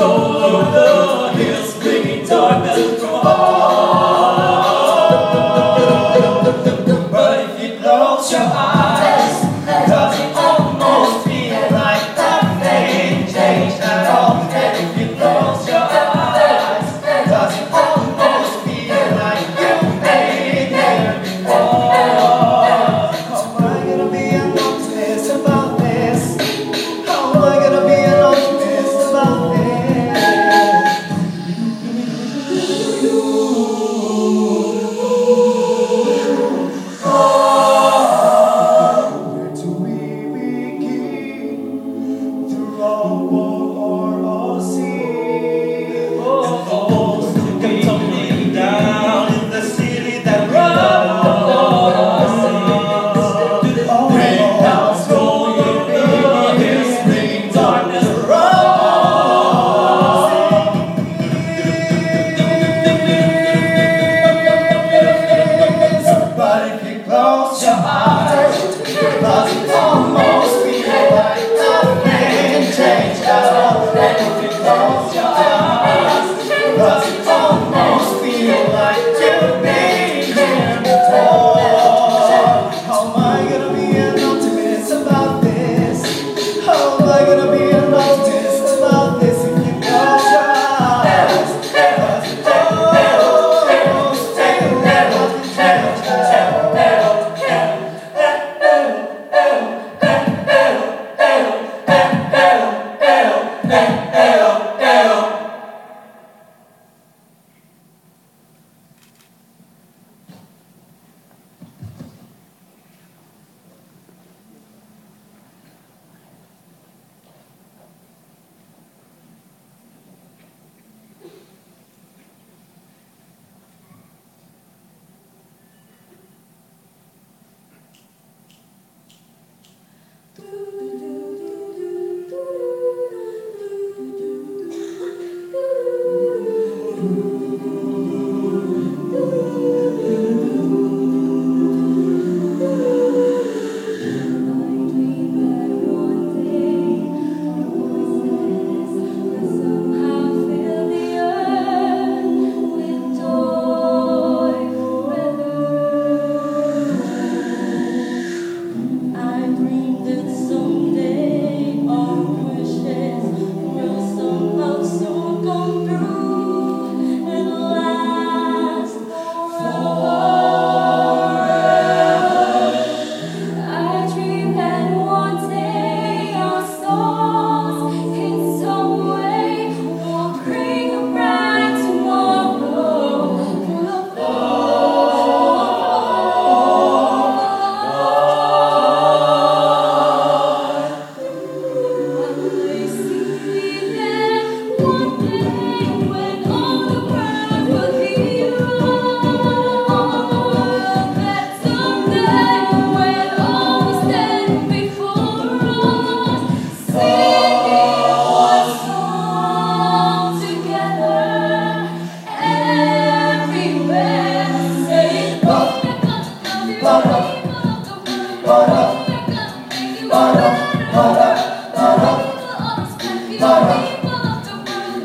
Oh. they going to be?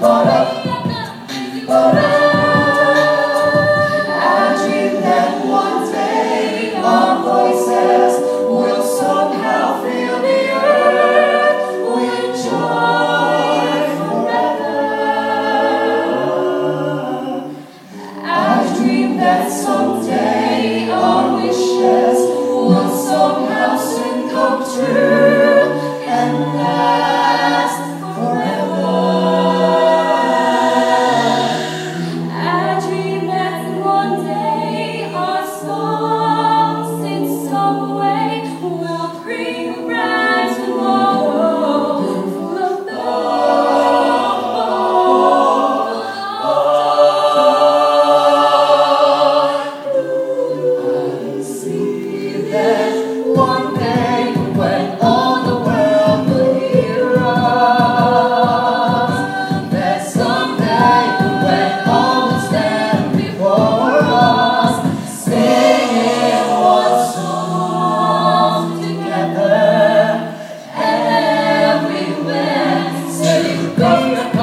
Singing one Oh,